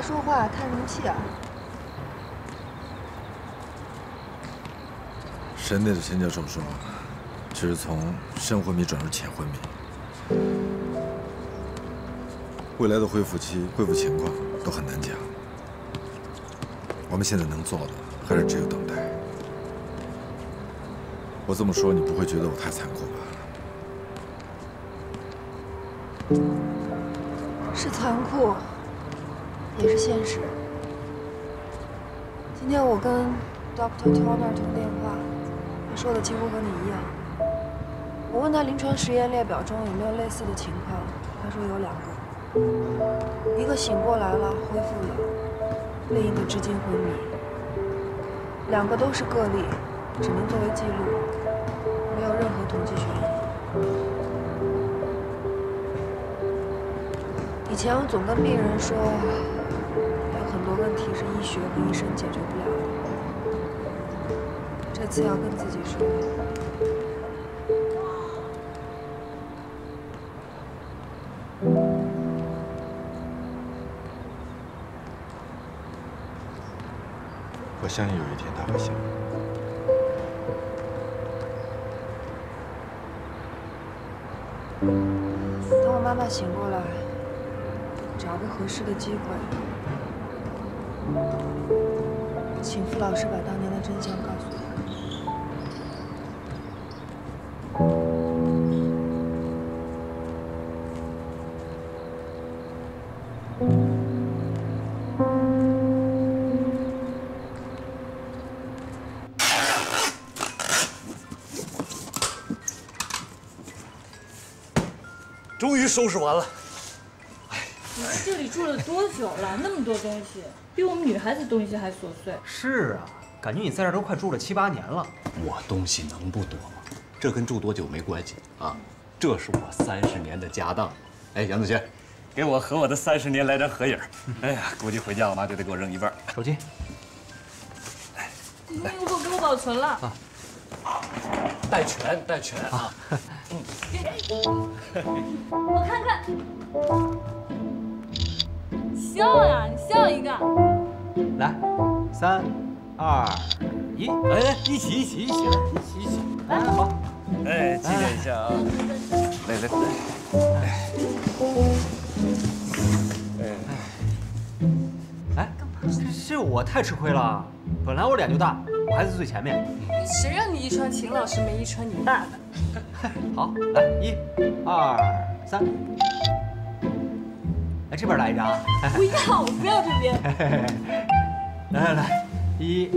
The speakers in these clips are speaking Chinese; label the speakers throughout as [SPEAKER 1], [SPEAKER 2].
[SPEAKER 1] 话说话叹什么气啊！
[SPEAKER 2] 神内的钱教授说，只是从深昏迷转入浅昏迷，未来的恢复期、恢复情况都很难讲。我们现在能做的，还是只有等待。我这么说，你不会觉得我太残酷
[SPEAKER 1] 吧？是残酷，也是现实。今天我跟 Doctor Turner 通电话。他说的几乎和你一样。我问他临床实验列表中有没有类似的情况，他说有两个，一个醒过来了恢复了，另一个至今昏迷。两个都是个例，只能作为记录，没有任何统计学意义。以前我总跟病人说，医学和医生解决不了的。这次要跟自己说，
[SPEAKER 2] 我相信有一天他会醒。
[SPEAKER 1] 等我妈妈醒过来，找个合适的机会，请傅老师把当年的真相告诉我。
[SPEAKER 3] 终于收拾完了。
[SPEAKER 4] 住了多久了？那么多东西，比我们女孩子东西还琐碎。
[SPEAKER 5] 是啊，感觉你在这都快住了七八年了。
[SPEAKER 3] 我东西能不多吗？这跟住多久没关系啊，这是我三十年的家当。哎，杨子轩，给我和我的三十年来张合影。哎呀，估计回家我妈就得给我扔一半。
[SPEAKER 5] 手机。
[SPEAKER 4] 哎，你给我给我保存了。啊，
[SPEAKER 3] 带全带全啊。
[SPEAKER 4] 嗯，我看看，笑呀，你笑一个。
[SPEAKER 5] 来，三、二、一，
[SPEAKER 3] 哎，一起一起一起来，一起一起。
[SPEAKER 4] 来，
[SPEAKER 5] 好。
[SPEAKER 3] 哎，纪念一下啊！来来来，
[SPEAKER 5] 哎，哎，是我太吃亏了。本来我脸就大，我还在最前面。
[SPEAKER 4] 谁让你遗传秦老师没遗传你爸的？
[SPEAKER 5] 好，来，一、二、三。来这边来一张。
[SPEAKER 4] 不要，我不要这边。
[SPEAKER 5] 来来来，一、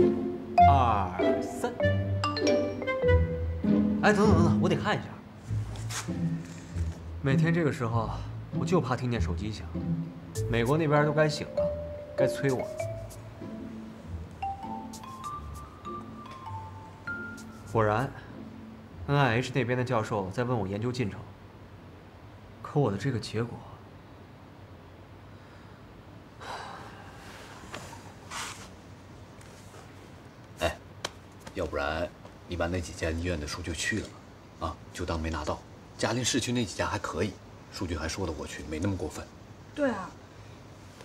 [SPEAKER 5] 二、三。哎，等等等等，我得看一下。每天这个时候，我就怕听见手机响。美国那边都该醒了，该催我了。果然，NIH 那边的教授在问我研究进程。可我的这个结果，
[SPEAKER 3] 哎，要不然。你把那几家医院的数据去了，啊，就当没拿到。嘉林市区那几家还可以，数据还说得过去，没那么过分。
[SPEAKER 4] 对啊，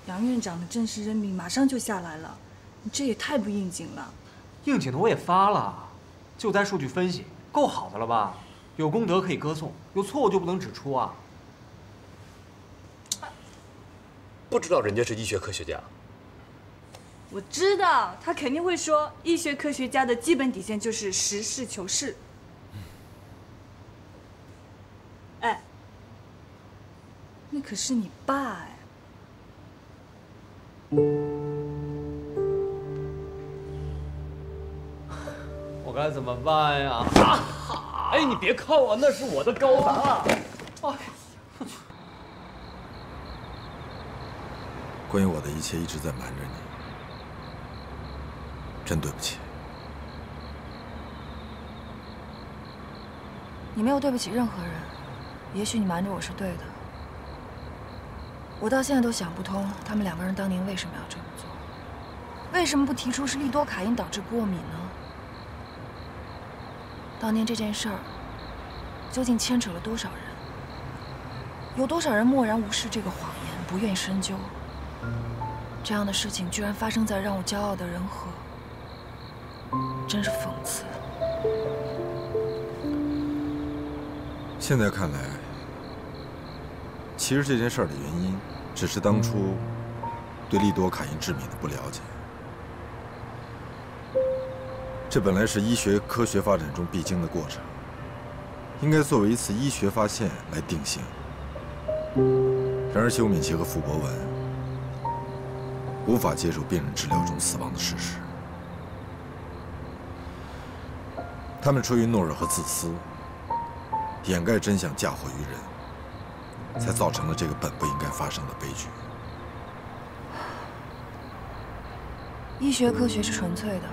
[SPEAKER 4] 杨院长的正式任命马上就下来了，你这也太不应景了。
[SPEAKER 5] 应景的我也发了，救灾数据分析，够好的了吧？有功德可以歌颂，有错误就不能指出啊。
[SPEAKER 3] 不知道人家是医学科学家。
[SPEAKER 4] 我知道他肯定会说，医学科学家的基本底线就是实事求是。哎，那可是你爸哎！
[SPEAKER 5] 我该怎么办呀？
[SPEAKER 3] 哎，你别靠啊，那是我的高达。哎，
[SPEAKER 2] 关于我的一切一直在瞒着你。真对不起，
[SPEAKER 1] 你没有对不起任何人。也许你瞒着我是对的。我到现在都想不通，他们两个人当年为什么要这么做？为什么不提出是利多卡因导致过敏呢？当年这件事儿究竟牵扯了多少人？有多少人漠然无视这个谎言，不愿深究？这样的事情居然发生在让我骄傲的人和，真是讽刺。
[SPEAKER 2] 现在看来，其实这件事儿的原因，只是当初对利多卡因致敏的不了解。这本来是医学科学发展中必经的过程，应该作为一次医学发现来定性。然而，休敏琪和傅博文无法接受病人治疗中死亡的事实，他们出于懦弱和自私，掩盖真相，嫁祸于人，才造成了这个本不应该发生的悲剧。
[SPEAKER 1] 医学科学是纯粹的。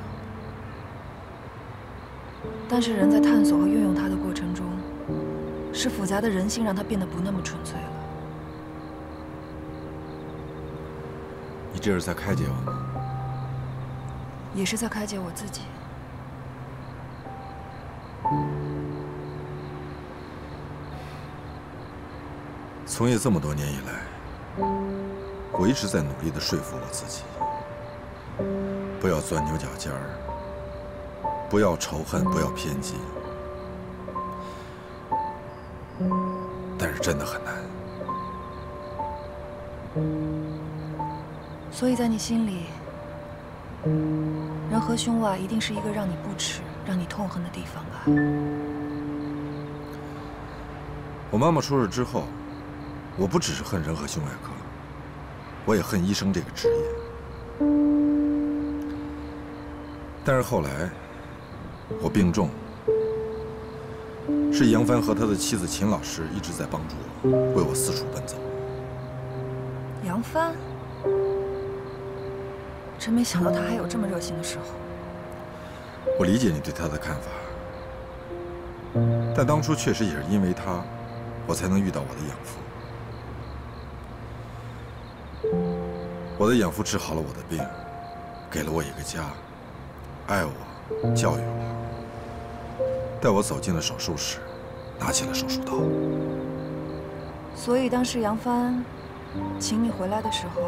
[SPEAKER 1] 但是人在探索和运用它的过程中，是复杂的人性让它变得不那么纯粹了。
[SPEAKER 2] 你这是在开解我吗？
[SPEAKER 1] 也是在开解我自己。
[SPEAKER 2] 从业这么多年以来，我一直在努力的说服我自己，不要钻牛角尖儿。不要仇恨，不要偏激，但是真的很难。
[SPEAKER 1] 所以在你心里，仁和兄外一定是一个让你不耻、让你痛恨的地方吧？
[SPEAKER 2] 我妈妈出事之后，我不只是恨人和胸外科，我也恨医生这个职业。但是后来。我病重，是杨帆和他的妻子秦老师一直在帮助我，为我四处奔走。
[SPEAKER 1] 杨帆，真没想到他还有这么热心的时候。
[SPEAKER 2] 我理解你对他的看法，但当初确实也是因为他，我才能遇到我的养父。我的养父治好了我的病，给了我一个家，爱我。教育我，带我走进了手术室，拿起了手术刀。
[SPEAKER 1] 所以当时杨帆请你回来的时候，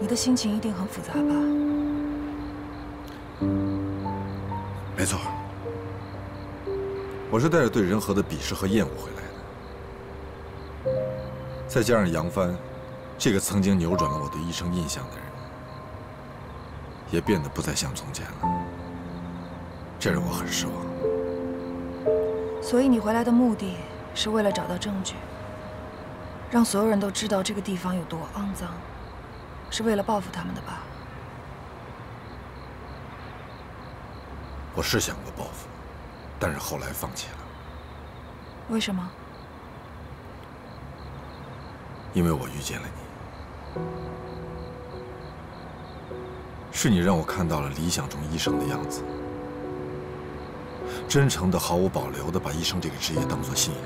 [SPEAKER 1] 你的心情一定很复杂吧？
[SPEAKER 2] 没错，我是带着对仁和的鄙视和厌恶回来的，再加上杨帆，这个曾经扭转了我对医生印象的人，也变得不再像从前了。这让我很失望。
[SPEAKER 1] 所以你回来的目的是为了找到证据，让所有人都知道这个地方有多肮脏，是为了报复他们的吧？
[SPEAKER 2] 我是想过报复，但是后来放弃了。
[SPEAKER 1] 为什么？
[SPEAKER 2] 因为我遇见了你，是你让我看到了理想中医生的样子。真诚的、毫无保留的把医生这个职业当作信仰，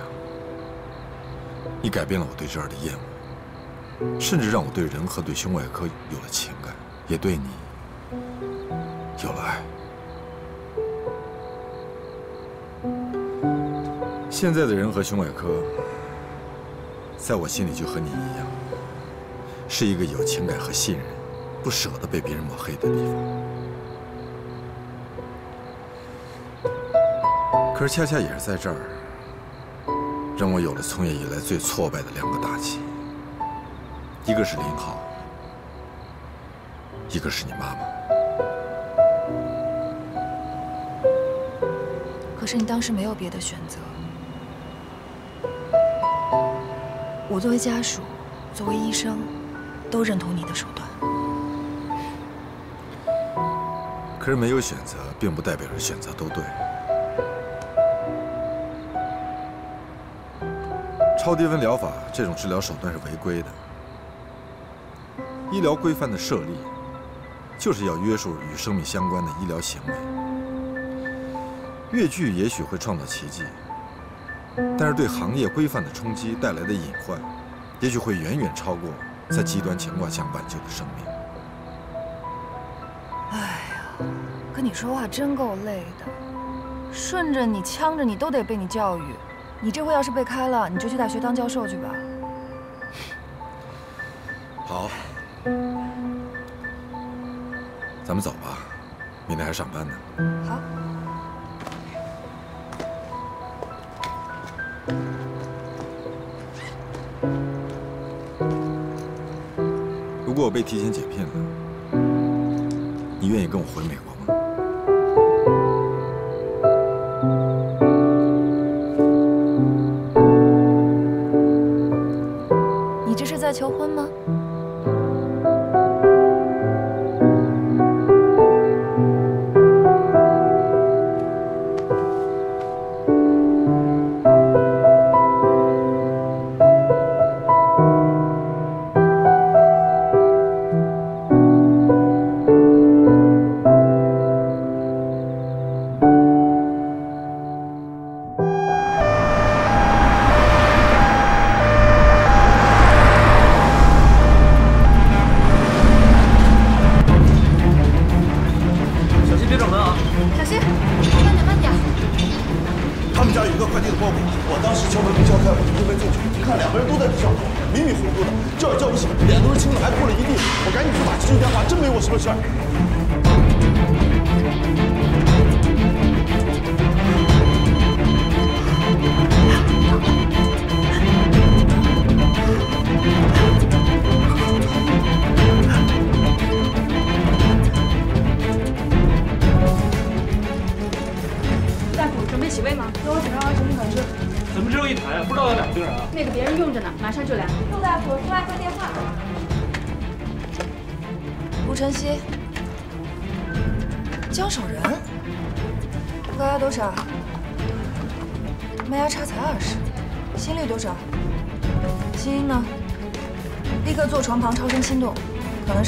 [SPEAKER 2] 你改变了我对这儿的厌恶，甚至让我对人和对胸外科有了情感，也对你有了爱。现在的人和胸外科，在我心里就和你一样，是一个有情感和信任、不舍得被别人抹黑的地方。可是恰恰也是在这儿，让我有了从业以来最挫败的两个大忌。一个是林浩，一个是你妈妈。
[SPEAKER 1] 可是你当时没有别的选择。我作为家属，作为医生，都认同你的手段。
[SPEAKER 2] 可是没有选择，并不代表着选择都对。超低温疗法这种治疗手段是违规的。医疗规范的设立，就是要约束与生命相关的医疗行为。越剧也许会创造奇迹，但是对行业规范的冲击带来的隐患，也许会远远超过在极端情况下挽救的生命。
[SPEAKER 1] 哎呀，跟你说话真够累的，顺着你、呛着你都得被你教育。你这回要是被开了，你就去大学当教授去吧。
[SPEAKER 2] 好，咱们走吧，明天还上班呢。
[SPEAKER 1] 好。
[SPEAKER 2] 被提前解聘了，你愿意跟我回美国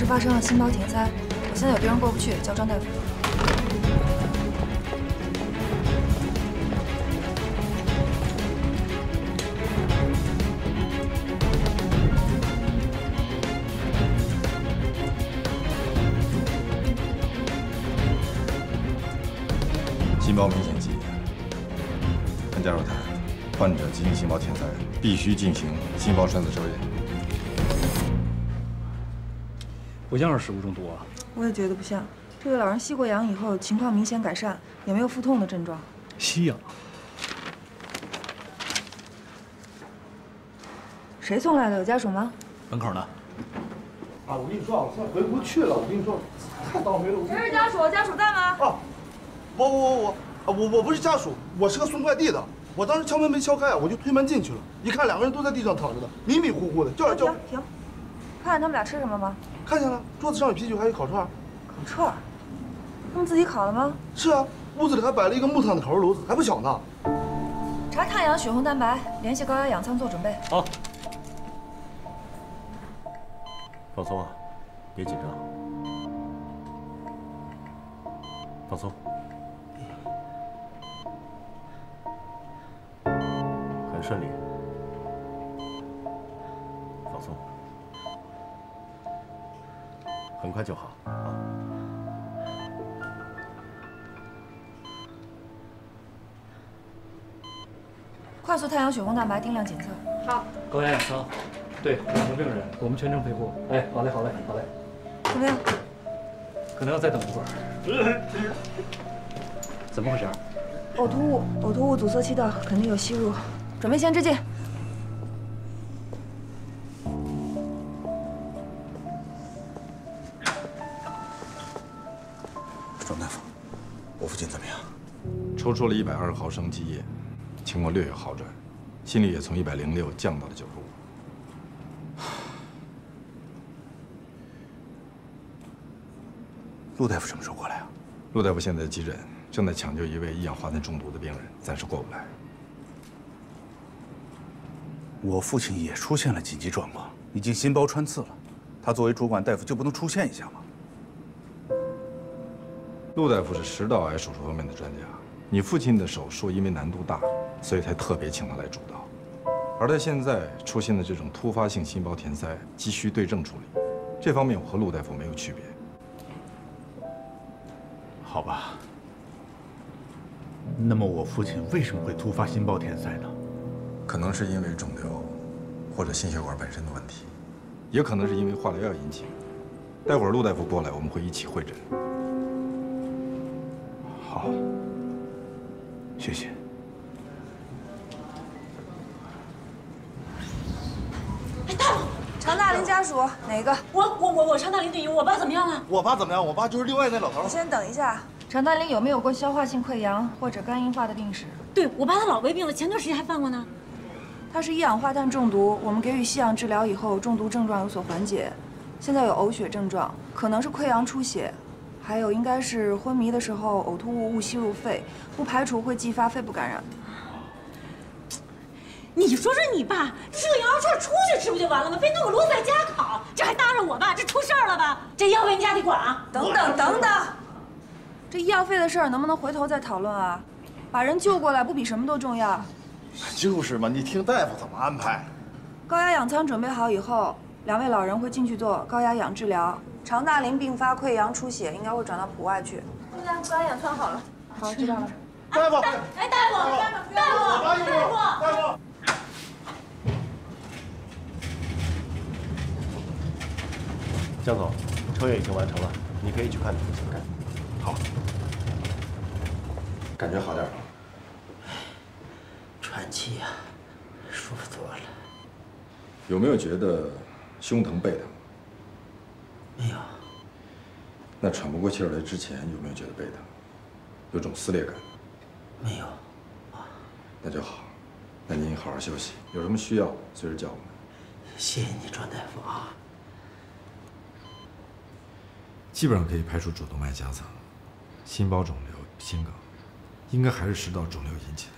[SPEAKER 1] 发生了心包停塞。我现在有病人过不去，叫张大夫。
[SPEAKER 2] 心包明显积液。看加肉台，患者急性心包填塞，必须进行心包栓塞收验。
[SPEAKER 6] 不像是食物中毒啊。
[SPEAKER 1] 我也觉得不像。这位老人吸过氧以后，情况明显改善，也没有腹痛的症状。
[SPEAKER 6] 吸氧。
[SPEAKER 1] 谁送来的？有家属吗？
[SPEAKER 6] 门口呢？
[SPEAKER 7] 啊，我跟你说啊，我现在回不去了。我跟你说，太倒霉了。
[SPEAKER 1] 谁是家属？家属在吗？
[SPEAKER 7] 啊，我我我我啊，我我不是家属，我是个送快递的。我当时敲门没敲开，我就推门进去了，一看两个人都在地上躺着的，迷迷糊糊的，叫也叫
[SPEAKER 1] 停。停，看看他们俩吃什么吗？
[SPEAKER 7] 看见了，桌子上有啤酒，还有烤串。
[SPEAKER 1] 烤串儿。他们自己烤的吗？
[SPEAKER 7] 是啊，屋子里还摆了一个木炭的烤肉炉子，还不小呢。
[SPEAKER 1] 查碳氧血红蛋白，联系高压氧舱做准备。
[SPEAKER 6] 好。
[SPEAKER 3] 放松啊，别紧张，放松，很顺利，很快就好啊。
[SPEAKER 1] 快速太阳血红蛋白定量检测。
[SPEAKER 8] 好，
[SPEAKER 6] 高压氧舱。对，两个病人，我们全程陪护。哎，好嘞，好嘞，好嘞。
[SPEAKER 1] 怎么样？
[SPEAKER 6] 可能要再等一会儿。怎么回事？
[SPEAKER 1] 呕吐物，呕吐物阻塞气道，肯定有吸入。准备先支进。
[SPEAKER 2] 抽出了一百二十毫升积液，情况略有好转，心率也从一百零六降到了九十五。
[SPEAKER 7] 陆大夫什么时候过来啊？
[SPEAKER 2] 陆大夫现在急诊，正在抢救一位一氧化碳中毒的病人，暂时过不来。
[SPEAKER 9] 我父亲也出现了紧急状况，已经心包穿刺了。他作为主管大夫就不能出现一下吗？
[SPEAKER 2] 陆大夫是食道癌手术方面的专家，你父亲的手术因为难度大，所以才特别请他来主刀。而他现在出现的这种突发性心包填塞，急需对症处理，这方面我和陆大夫没有区别。
[SPEAKER 9] 好吧。那么我父亲为什么会突发心包填塞呢？
[SPEAKER 2] 可能是因为肿瘤，或者心血管本身的问题，也可能是因为化疗药引起。待会儿陆大夫过来，我们会一起会诊。
[SPEAKER 7] 好，谢谢。
[SPEAKER 1] 哎，大夫常大林家属哪个？
[SPEAKER 10] 我我我我常大林队友，我爸怎么样了？
[SPEAKER 11] 我爸怎么样？我爸就是另外那老头
[SPEAKER 1] 你。先等一下。常大林有没有过消化性溃疡或者肝硬化的病史？
[SPEAKER 10] 对我爸他老胃病了，前段时间还犯过呢。
[SPEAKER 1] 他是一氧化碳中毒，我们给予吸氧治疗以后，中毒症状有所缓解，现在有呕血症状，可能是溃疡出血，还有应该是昏迷的时候呕吐物误吸入肺，不排除会继发肺部感染。
[SPEAKER 10] 你说说你爸吃个羊肉串出去吃不就完了吗？非弄个炉子在家烤，这还搭着我爸，这出事儿了吧？这医药费你家得管啊！
[SPEAKER 1] 等等等等，这医药费的事儿能不能回头再讨论啊？把人救过来不比什么都重要？
[SPEAKER 11] 就是嘛，你听大夫怎么安排。
[SPEAKER 1] 高压氧舱准备好以后，两位老人会进去做高压氧治疗。常大林并发溃疡出血，应该会转到普外去。现在高压氧舱好了，好，知道了。
[SPEAKER 11] 大夫，
[SPEAKER 10] 哎，大夫，大夫，大夫，大夫，
[SPEAKER 11] 大夫。
[SPEAKER 12] 江总，抽液已经完成了，你可以去看你父亲。
[SPEAKER 2] 好，感觉好点了。
[SPEAKER 13] 喘气呀、舒服多了。
[SPEAKER 2] 有没有觉得胸疼背疼？
[SPEAKER 13] 没有，
[SPEAKER 2] 那喘不过气儿来之前有没有觉得背疼？有种撕裂感？
[SPEAKER 13] 没有。
[SPEAKER 2] 那就好，那您好好休息，有什么需要随时叫我们。
[SPEAKER 13] 谢谢你，庄大夫啊。
[SPEAKER 2] 基本上可以排除主动脉夹层、心包肿瘤、心梗，应该还是食道肿瘤引起的。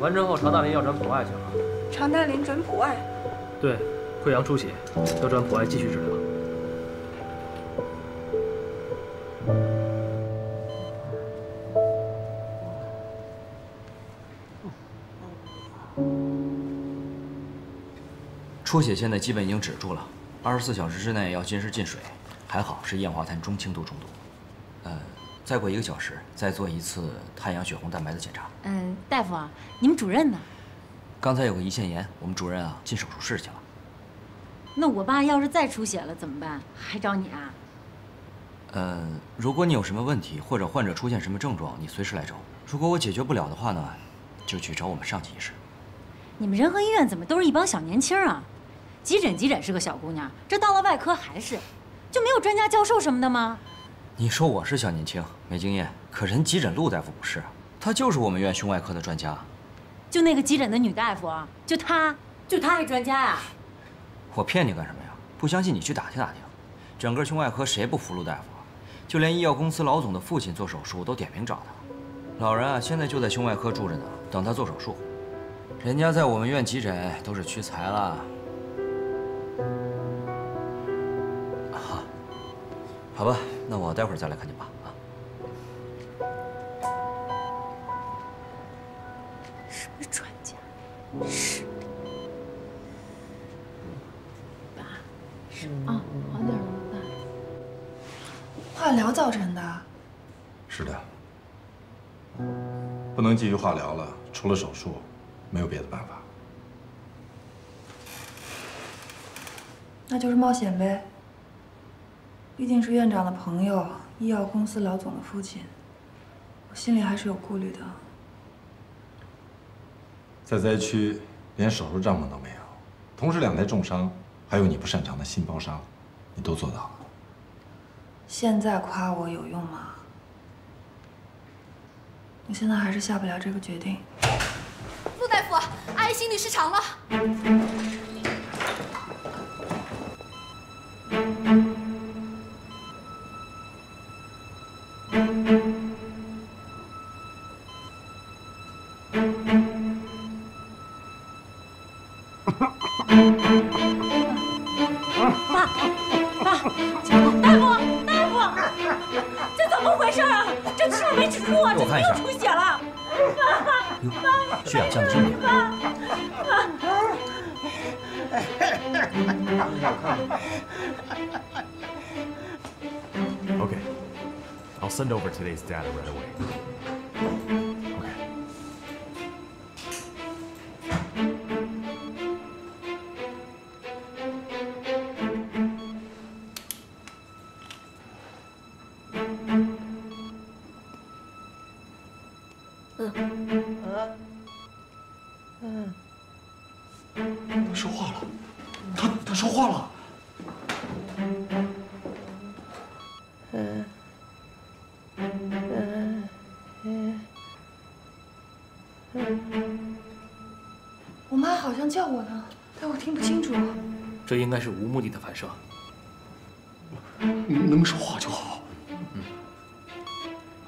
[SPEAKER 5] 完成后，常大林要转普外去了。
[SPEAKER 1] 常大林转普外，
[SPEAKER 5] 对，溃疡出血，要转普外继续治疗。
[SPEAKER 14] 出血现在基本已经止住了，二十四小时之内要及时进水，还好是一氧化碳中轻度中毒。呃，再过一个小时再做一次太阳血红蛋白的检查。
[SPEAKER 10] 嗯，大夫啊，你们主任呢？
[SPEAKER 14] 刚才有个胰腺炎，我们主任啊进手术室去了。
[SPEAKER 10] 那我爸要是再出血了怎么办？还找你啊？
[SPEAKER 14] 呃，如果你有什么问题或者患者出现什么症状，你随时来找我。如果我解决不了的话呢，就去找我们上级医师。
[SPEAKER 10] 你们仁和医院怎么都是一帮小年轻啊？急诊急诊是个小姑娘，这到了外科还是，就没有专家教授什么的吗？
[SPEAKER 14] 你说我是小年轻，没经验，可人急诊陆大夫不是，他就是我们院胸外科的专家。
[SPEAKER 10] 就那个急诊的女大夫啊，就她，就她还专家呀、
[SPEAKER 14] 我骗你干什么呀？不相信你去打听打听，整个胸外科谁不服陆大夫啊？就连医药公司老总的父亲做手术都点名找他。老人啊，现在就在胸外科住着呢，等他做手术。人家在我们院急诊都是屈才了。好，好吧，那我待会儿再来看你爸啊。
[SPEAKER 10] 是不是专家？是。爸，是啊，好点了，爸。
[SPEAKER 1] 化疗造成的。
[SPEAKER 2] 是的，不能继续化疗了，除了手术，没有别的办法。
[SPEAKER 1] 那就是冒险呗。毕竟是院长的朋友，医药公司老总的父亲，我心里还是有顾虑的。
[SPEAKER 2] 在灾区连手术帐篷都没有，同时两台重伤，还有你不擅长的心包伤，你都做到了。
[SPEAKER 1] 现在夸我有用吗？我现在还是下不了这个决定。
[SPEAKER 15] 陆大夫，阿姨心律失常了。
[SPEAKER 10] 这是不是没止住啊？
[SPEAKER 14] 给我看一下
[SPEAKER 10] 这又出血了。
[SPEAKER 14] 血氧降得这么厉害。
[SPEAKER 6] Okay. I'll send over today's data right away.
[SPEAKER 16] 这应该是无目的的反射。
[SPEAKER 7] 能说话就好。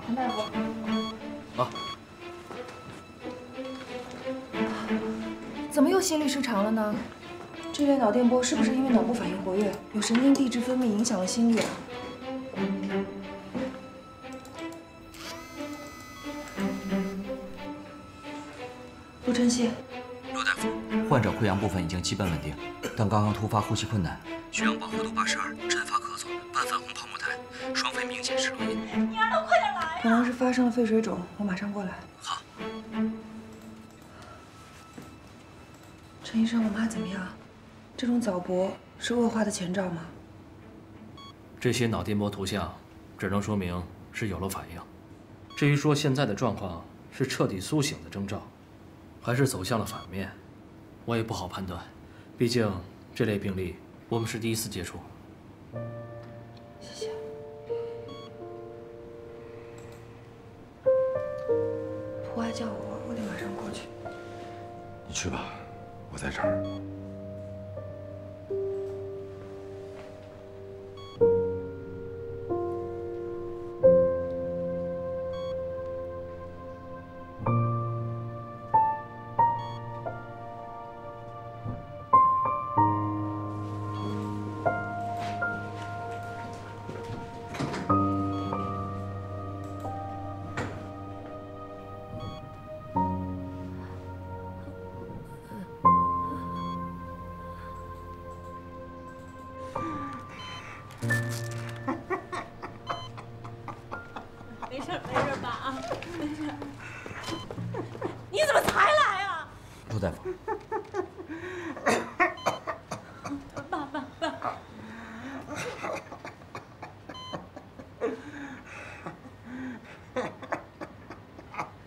[SPEAKER 1] 黄大夫。
[SPEAKER 16] 啊。
[SPEAKER 1] 怎么又心律失常了呢？这类脑电波是不是因为脑部反应活跃，有神经递质分泌影响了心率啊？陆晨曦，
[SPEAKER 14] 陆大夫，患者溃疡部分已经基本稳定，但刚刚突发呼吸困难，血氧饱和度八十二，阵发咳嗽，伴泛红泡沫痰，双肺明显湿录音。
[SPEAKER 10] 你让他快点来
[SPEAKER 1] 可能是发生了肺水肿，我马上过来。
[SPEAKER 14] 好。
[SPEAKER 1] 陈医生，我妈怎么样？这种早搏是恶化的前兆吗？
[SPEAKER 16] 这些脑电波图像只能说明是有了反应。至于说现在的状况是彻底苏醒的征兆，还是走向了反面，我也不好判断。毕竟这类病例我们是第一次接触。
[SPEAKER 1] 谢谢。普爱叫我，我得马上过去。
[SPEAKER 2] 你去吧，我在这儿。
[SPEAKER 14] 大夫，
[SPEAKER 10] 爸爸爸。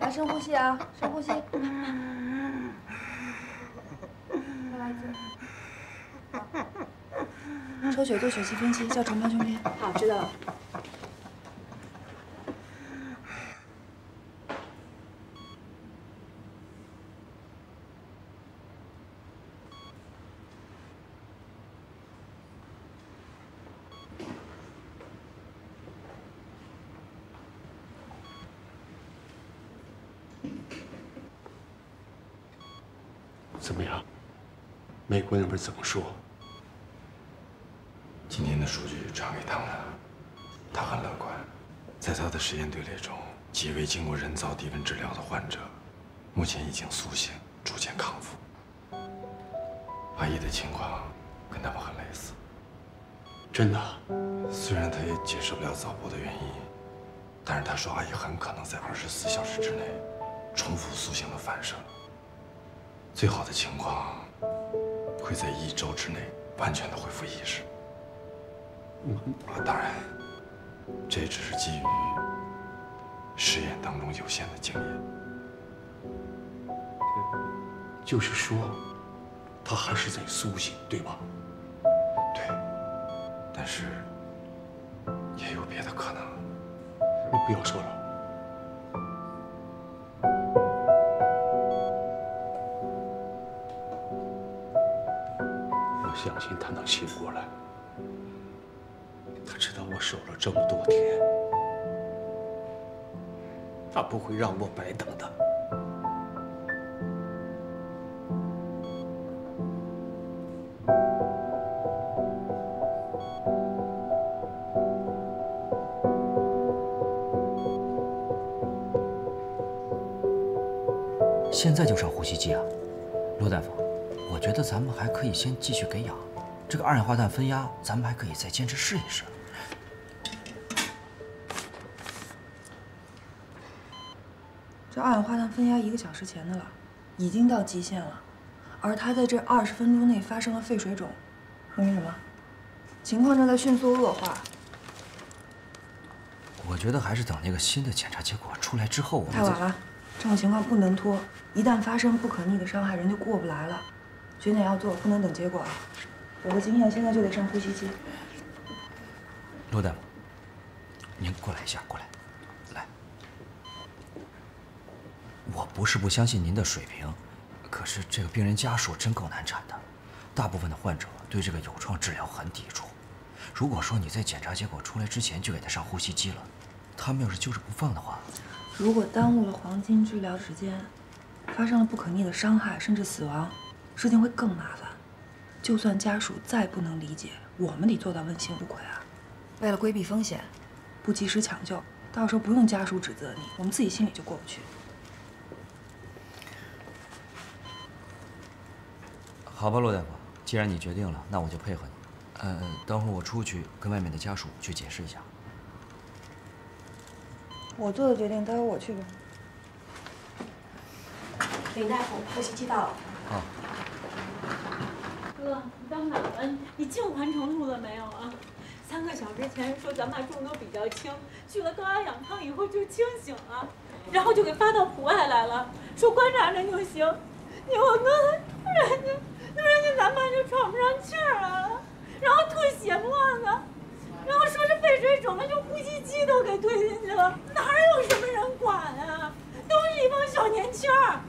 [SPEAKER 1] 来，深呼吸啊，深呼吸。再来一次。抽血做血气分析，叫床旁兄弟。
[SPEAKER 4] 好，知道了。
[SPEAKER 7] 怎么样？怎么说？
[SPEAKER 2] 今天的数据传给他们了，他很乐观，在他的实验队列中，几位经过人造低温治疗的患者，目前已经苏醒，逐渐康复。阿姨的情况跟他们很类似。
[SPEAKER 7] 真的？
[SPEAKER 2] 虽然他也解释不了早搏的原因，但是他说阿姨很可能在二十四小时之内重复苏醒的反射。最好的情况会在一周之内完全的恢复意识。啊，当然，这只是基于实验当中有限的经验。
[SPEAKER 7] 就是说，他还是在苏醒，对吧？
[SPEAKER 2] 对，但是也有别的可能。
[SPEAKER 7] 你不要说了。相信他能醒过来。他知道我守了这么多天，他不会让我白等的。
[SPEAKER 14] 现在就上呼吸机啊，罗大夫。我觉得咱们还可以先继续给氧，这个二氧化碳分压，咱们还可以再坚持试一试。
[SPEAKER 1] 这二氧化碳分压一个小时前的了，已经到极限了，而他在这二十分钟内发生了肺水肿，说明什么？情况正在迅速恶化。
[SPEAKER 14] 我觉得还是等那个新的检查结果出来之后，我们再
[SPEAKER 1] 太晚了，这种情况不能拖，一旦发生不可逆的伤害，人就过不来了。血检要做，不能等结果啊！我的经验，现在就得上呼吸机。
[SPEAKER 14] 罗大夫，您过来一下，过来，来。我不是不相信您的水平，可是这个病人家属真够难缠的，大部分的患者对这个有创治疗很抵触。如果说你在检查结果出来之前就给他上呼吸机了，他们要是揪着不放的话，
[SPEAKER 1] 如果耽误了黄金治疗时间，发生了不可逆的伤害，甚至死亡，事情会更麻烦。就算家属再不能理解，我们得做到问心无愧啊！为了规避风险，不及时抢救，到时候不用家属指责你，我们自己心里就过不去。
[SPEAKER 14] 好吧，陆大夫，既然你决定了，那我就配合你。呃，等会儿我出去跟外面的家属去解释一下。
[SPEAKER 1] 我做的决定，待会儿我去吧。
[SPEAKER 10] 林大夫，呼吸机到了。
[SPEAKER 14] 好。
[SPEAKER 10] 哥，你到哪了？你进环城路了没有啊？三个小时前说咱爸重度比较轻，去了高压氧舱以后就清醒了，然后就给发到普外来了，说观察着就行。结果刚才突然间，突然间咱爸就喘不上气儿来了，然后吐血沫子，然后说是肺水肿了，就呼吸机都给推进去了，哪有什么人管啊？都是一帮小年轻儿。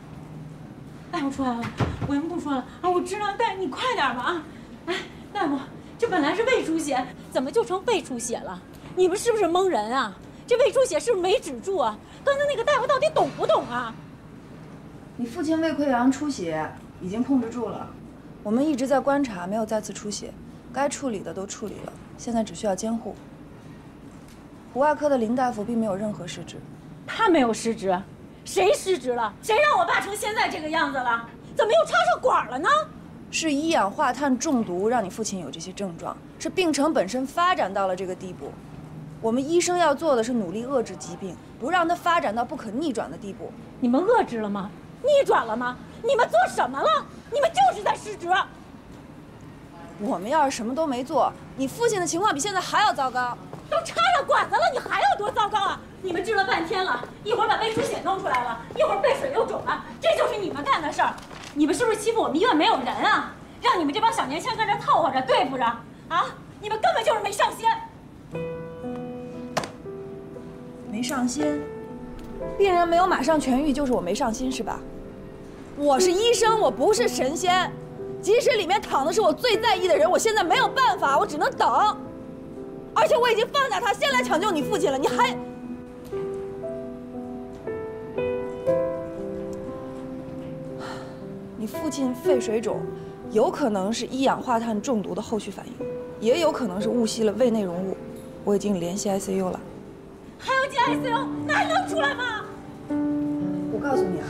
[SPEAKER 10] 大夫出来了，我先不说了啊，我知道，但你快点吧啊！哎，大夫，这本来是胃出血，怎么就成肺出血了？你们是不是蒙人啊？这胃出血是不是没止住啊？刚才那个大夫到底懂不懂啊？
[SPEAKER 1] 你父亲胃溃疡出血已经控制住了，我们一直在观察，没有再次出血，该处理的都处理了，现在只需要监护。普外科的林大夫并没有任何失职，
[SPEAKER 10] 他没有失职，谁失职了？谁让我爸成现在这个样子了？怎么又插上管了呢？
[SPEAKER 1] 是一氧化碳中毒让你父亲有这些症状，是病程本身发展到了这个地步。我们医生要做的是努力遏制疾病，不让它发展到不可逆转的地步。
[SPEAKER 10] 你们遏制了吗？逆转了吗？你们做什么了？你们就是在失职。
[SPEAKER 1] 我们要是什么都没做，你父亲的情况比现在还要糟糕。
[SPEAKER 10] 都插上管子了，你还要多糟糕啊？你们治了半天了，一会儿把胃出血弄出来了，一会儿背水又肿了，这就是你们干的事儿。你们是不是欺负我们医院没有人啊？让你们这帮小年轻跟这凑合着对付着啊？你们根本就是没上心。
[SPEAKER 1] 没上心，病人没有马上痊愈，就是我没上心是吧？我是医生，我不是神仙。即使里面躺的是我最在意的人，我现在没有办法，我只能等。而且我已经放下他，先来抢救你父亲了，你还……你父亲肺水肿，有可能是一氧化碳中毒的后续反应，也有可能是误吸了胃内容物。我已经联系 ICU 了。
[SPEAKER 10] 还要进 ICU，那还能出来吗？
[SPEAKER 1] 我告诉你啊，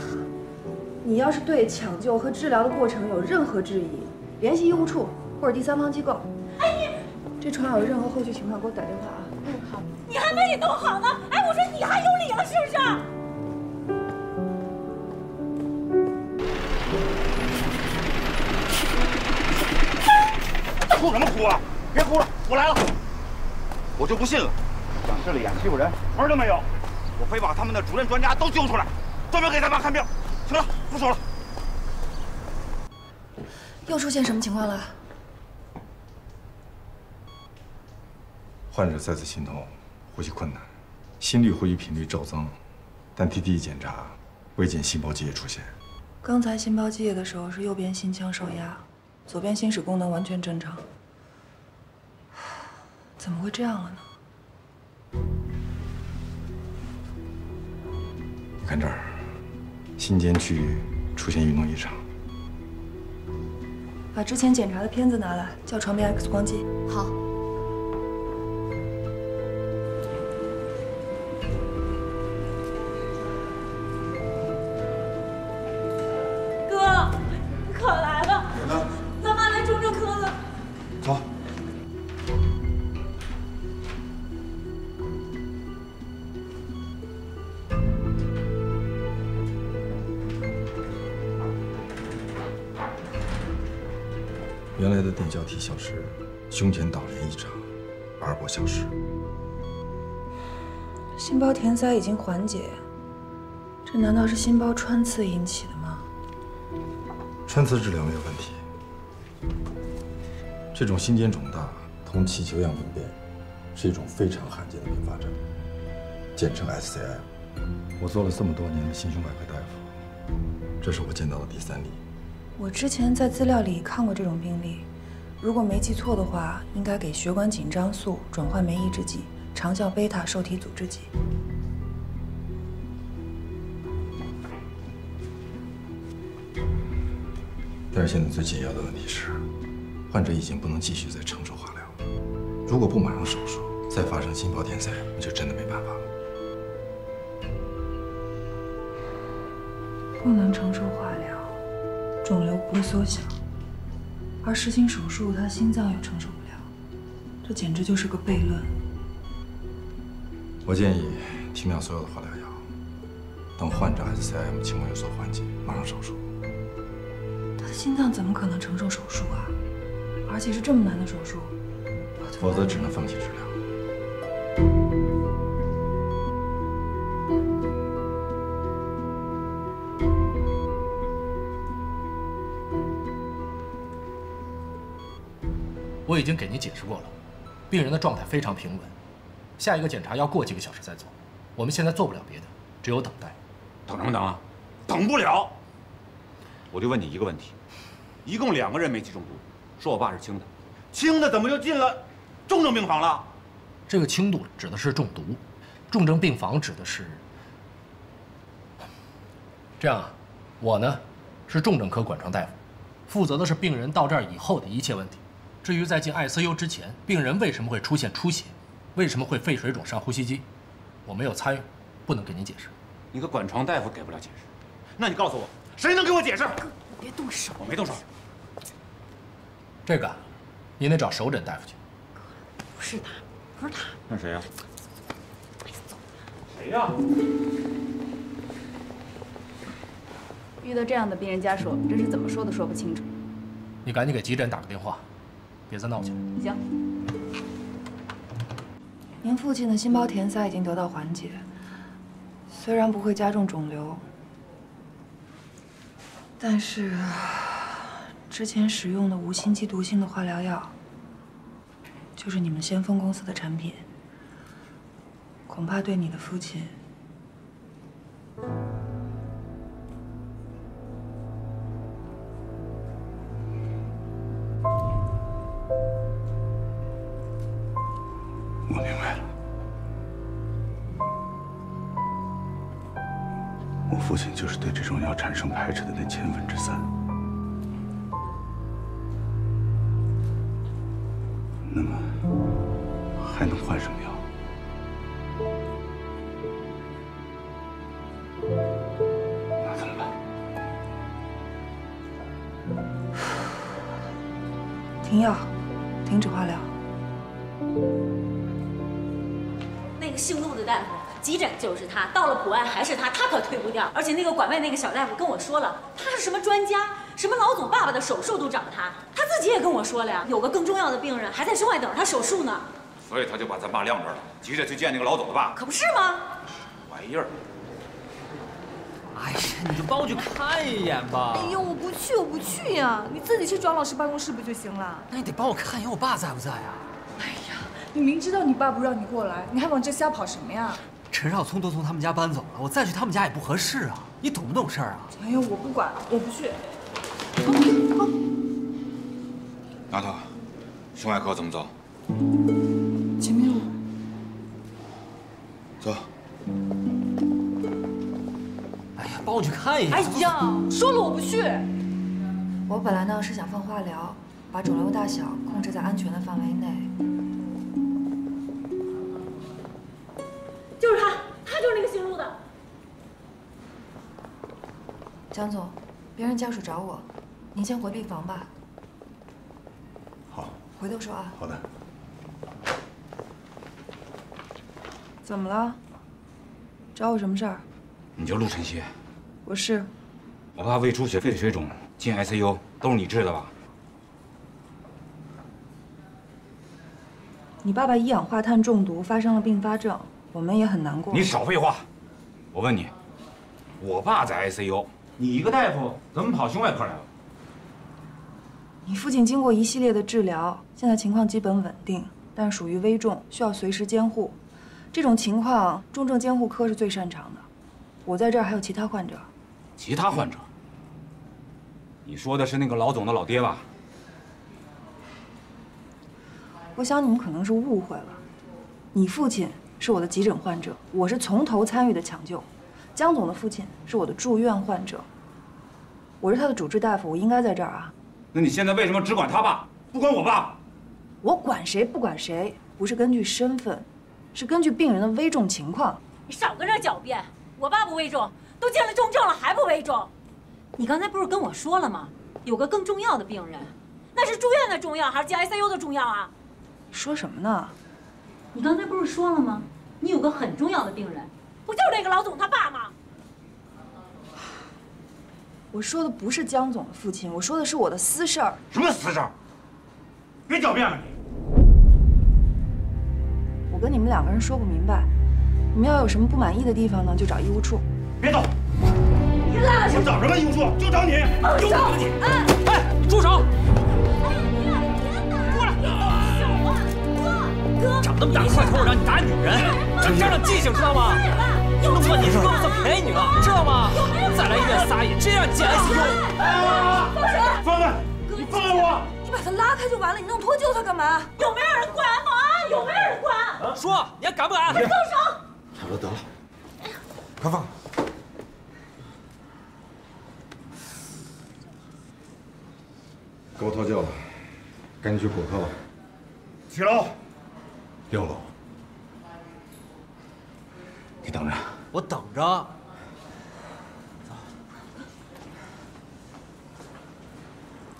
[SPEAKER 1] 你要是对抢救和治疗的过程有任何质疑，联系医务处或者第三方机构。
[SPEAKER 10] 哎，你
[SPEAKER 1] 这床有任何后续情况，给我打电话啊。
[SPEAKER 10] 嗯，好。你还没给弄好呢，哎，我说你还有理了是不是？
[SPEAKER 11] 哭什么哭啊！别哭了，我来了。我就不信了，想势利眼欺负人，门都没有。我非把他们的主任专家都揪出来，专门给他妈看病。行了，不说了。
[SPEAKER 1] 又出现什么情况了？
[SPEAKER 2] 患者再次心痛，呼吸困难，心率、呼吸频率骤增，但 TT 检查未见心包积液出现。
[SPEAKER 1] 刚才心包积液的时候是右边心腔受压，左边心室功能完全正常。怎么会这样了呢？
[SPEAKER 2] 你看这儿，心间区域出现运动异常。
[SPEAKER 1] 把之前检查的片子拿来，叫床边 X 光机。
[SPEAKER 15] 好。
[SPEAKER 2] 胸前导连异常，耳波消失。
[SPEAKER 1] 心包填塞已经缓解，这难道是心包穿刺引起的吗？
[SPEAKER 2] 穿刺治疗没有问题。这种心尖肿大同气球样病变，是一种非常罕见的并发症，简称 SCI。我做了这么多年的心胸外科大夫，这是我见到的第三例。
[SPEAKER 1] 我之前在资料里看过这种病例，如果没记错的话，应该给血管紧张素转换酶抑制剂，长效贝塔受体阻滞剂。
[SPEAKER 2] 但是现在最紧要的问题是，患者已经不能继续再承受化疗，如果不马上手术，再发生心包填塞，那就真的没办法了。
[SPEAKER 1] 不能承受化疗，肿瘤不会缩小，而实行手术，他心脏又承受不了，这简直就是个悖论。
[SPEAKER 2] 我建议停掉所有的化疗药，等患者 SCM 情况有所缓解，马上手术。
[SPEAKER 1] 他的心脏怎么可能承受手术啊？而且是这么难的手术，
[SPEAKER 2] 否则只能放弃治疗。
[SPEAKER 16] 我已经给您解释过了，病人的状态非常平稳，下一个检查要过几个小时再做。我们现在做不了别的，只有等待。
[SPEAKER 9] 等什么等啊？等不了！我就问你一个问题：一共两个人煤气中毒，说我爸是轻的，轻的怎么就进了重症病房了？
[SPEAKER 16] 这个轻度指的是中毒，重症病房指的是……这样啊，我呢是重症科管床大夫，负责的是病人到这儿以后的一切问题。至于在进 ICU 之前，病人为什么会出现出血，为什么会肺水肿上呼吸机，我没有参与，不能给您解释。
[SPEAKER 9] 你个管床大夫给不了解释，那你告诉我，谁能给我解释？
[SPEAKER 4] 你别动手！
[SPEAKER 9] 我没动手。
[SPEAKER 16] 这个，你得找首诊大夫去。
[SPEAKER 4] 不是他，不是他。
[SPEAKER 9] 那谁呀？谁呀？
[SPEAKER 4] 遇到这样的病人家属，真是怎么说都说不清楚。
[SPEAKER 16] 你赶紧给急诊打个电话，别再闹起来。
[SPEAKER 4] 行。
[SPEAKER 1] 您父亲的心包填塞已经得到缓解，虽然不会加重肿瘤，但是之前使用的无心肌毒性的化疗药，就是你们先锋公司的产品，恐怕对你的父亲。
[SPEAKER 7] 我明白了，我父亲就是对这种药产生排斥的那千分之三。那么还能换什么药？
[SPEAKER 10] 急诊就是他，到了普爱还是他，他可推不掉。而且那个管外那个小大夫跟我说了，他是什么专家，什么老总爸爸的手术都找他。他自己也跟我说了呀，有个更重要的病人还在胸外等着他手术呢。
[SPEAKER 9] 所以他就把咱爸晾这儿了，急着去见那个老总的爸。
[SPEAKER 10] 可不是吗？
[SPEAKER 9] 玩意儿！
[SPEAKER 5] 哎呀，你就帮我去看一眼吧。
[SPEAKER 4] 哎呦，我不去，我不去呀！你自己去庄老师办公室不就行了？
[SPEAKER 5] 那你得帮我看一眼我爸在不在啊？
[SPEAKER 4] 你明知道你爸不让你过来，你还往这瞎跑什么呀？
[SPEAKER 5] 陈少聪都从他们家搬走了，我再去他们家也不合适啊！你懂不懂事儿啊？
[SPEAKER 4] 哎呦，我不管，我不去。
[SPEAKER 9] 丫头，胸外科怎么走？
[SPEAKER 4] 前面路。
[SPEAKER 9] 走。
[SPEAKER 5] 哎呀，帮我去看一下。
[SPEAKER 4] 哎呀，说了我不去。
[SPEAKER 1] 我本来呢是想放化疗，把肿瘤大小控制在安全的范围内。江总，别人家属找我，您先回病房吧。
[SPEAKER 7] 好。
[SPEAKER 1] 回头说啊。
[SPEAKER 7] 好的。
[SPEAKER 1] 怎么了？找我什么事儿？
[SPEAKER 9] 你叫陆晨曦，
[SPEAKER 1] 我是。
[SPEAKER 9] 我爸胃出血、肺水肿进 ICU，都是你治的吧？
[SPEAKER 1] 你爸爸一氧化碳中毒发生了并发症，我们也很难过。
[SPEAKER 9] 你少废话！我问你，我爸在 ICU，你一个大夫怎么跑胸外科来了？
[SPEAKER 1] 你父亲经过一系列的治疗，现在情况基本稳定，但属于危重，需要随时监护。这种情况，重症监护科是最擅长的。我在这儿还有其他患者。
[SPEAKER 9] 其他患者？你说的是那个老总的老爹吧？
[SPEAKER 1] 我想你们可能是误会了。你父亲是我的急诊患者，我是从头参与的抢救。江总的父亲是我的住院患者，我是他的主治大夫，我应该在这儿啊。
[SPEAKER 9] 那你现在为什么只管他爸，不管我爸？
[SPEAKER 1] 我管谁不管谁，不是根据身份，是根据病人的危重情况。
[SPEAKER 10] 你少跟这狡辩！我爸不危重，都进了重症了还不危重？你刚才不是跟我说了吗？有个更重要的病人，那是住院的重要还是进 ICU 的重要啊？
[SPEAKER 1] 说什么呢？
[SPEAKER 10] 你刚才不是说了吗？你有个很重要的病人，不就是那个老总他爸吗？
[SPEAKER 1] 我说的不是江总的父亲，我说的是我的私事儿。
[SPEAKER 9] 什么私事儿？别狡辩了你！
[SPEAKER 1] 我跟你们两个人说不明白，你们要有什么不满意的地方呢，就找医务处。
[SPEAKER 9] 别走！
[SPEAKER 10] 你拉
[SPEAKER 9] 我找什么医务处？就找你！
[SPEAKER 10] 住手！
[SPEAKER 9] 你！
[SPEAKER 10] 哎，
[SPEAKER 16] 住手！
[SPEAKER 10] 过来！哥，
[SPEAKER 16] 长那么大块头让你打女人，这沾了记性知道吗？弄错你是哥算便宜你了，知道吗？再来医院撒野，直接让你进 ICU！
[SPEAKER 10] 放手！
[SPEAKER 9] 放开！你放开我！
[SPEAKER 1] 你把他拉开就完了，你弄脱臼他干嘛？
[SPEAKER 10] 有没有人管我啊？有没有人管？
[SPEAKER 16] 说，你还敢不敢？
[SPEAKER 10] 放手！
[SPEAKER 2] 得了得了，快放！给我脱臼了，赶紧去骨科吧。
[SPEAKER 9] 几楼？
[SPEAKER 2] 六楼。
[SPEAKER 7] 你等着。
[SPEAKER 5] 我等着。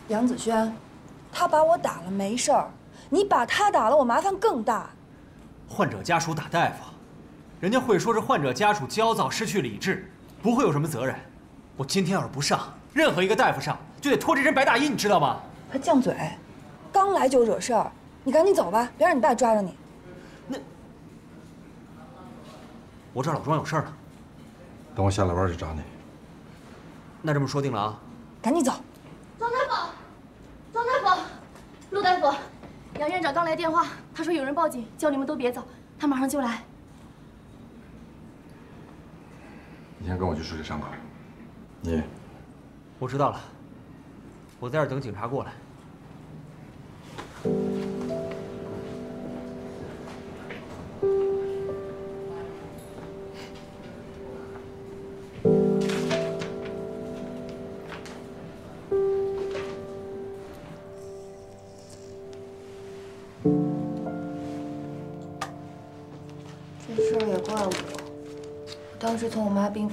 [SPEAKER 1] 杨子轩，他把我打了没事儿，你把他打了，我麻烦更大。
[SPEAKER 5] 患者家属打大夫，人家会说是患者家属焦躁失去理智，不会有什么责任。我今天要是不上，任何一个大夫上就得脱这身白大衣，你知道吗？
[SPEAKER 1] 还犟嘴，刚来就惹事儿，你赶紧走吧，别让你爸抓着你。
[SPEAKER 5] 我这儿老庄有事儿呢，
[SPEAKER 2] 等我下了班去找你。
[SPEAKER 5] 那这么说定了啊？
[SPEAKER 1] 赶紧走。
[SPEAKER 15] 庄大夫，庄大夫，陆大夫，杨院长刚来电话，他说有人报警，叫你们都别走，他马上就来。
[SPEAKER 2] 你先跟我去处理伤口。你，
[SPEAKER 5] 我知道了，我在这儿等警察过来。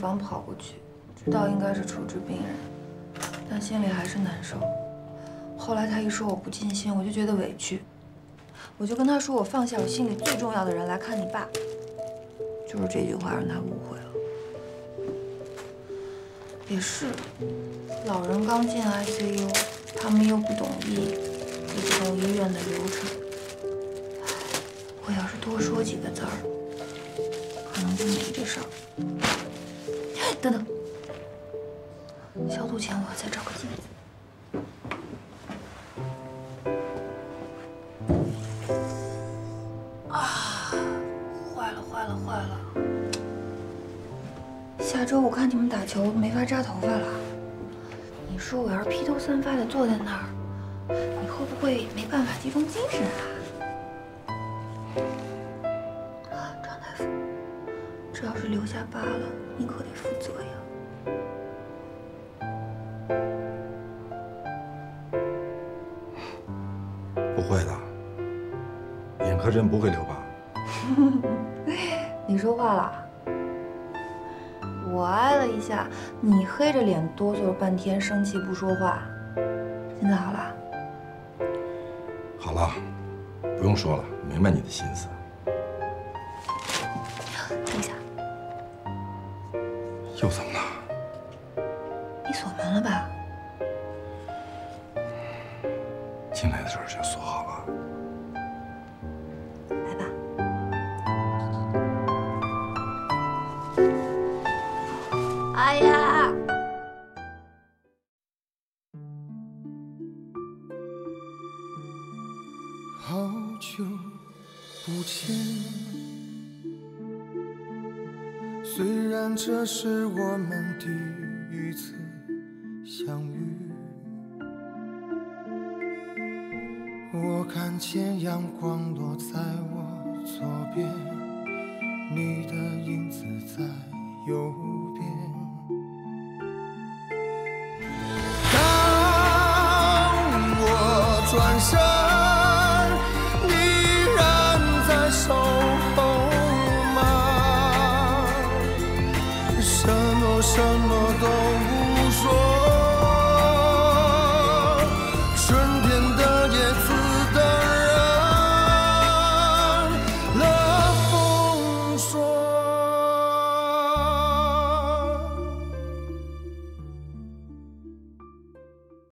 [SPEAKER 1] 刚跑过去，知道应该是处置病人，但心里还是难受。后来他一说我不尽心，我就觉得委屈，我就跟他说我放下我心里最重要的人来看你爸，就是这句话让他误会了。也是，老人刚进 ICU，他们又不懂医，也不懂医院的流程。我要是多说几个字儿，可能就没这事儿。等等，消毒前我要再找个镜子。啊，坏了坏了坏了！下周我看你们打球没法扎头发了。你说我要是披头散发的坐在那儿，你会不会没办法集中精神啊？留下疤了，你可得负责呀。
[SPEAKER 2] 不会的，眼科针不会留疤。
[SPEAKER 1] 你说话了？我挨了一下，你黑着脸哆嗦了半天，生气不说话。现在好了？
[SPEAKER 2] 好了，不用说了，明白你的心思。又怎么了？
[SPEAKER 1] 你锁门了吧？
[SPEAKER 2] 进来的时候就锁好了。
[SPEAKER 17] 是我们第一次相遇，我看见阳光落在我左边，你的影子在右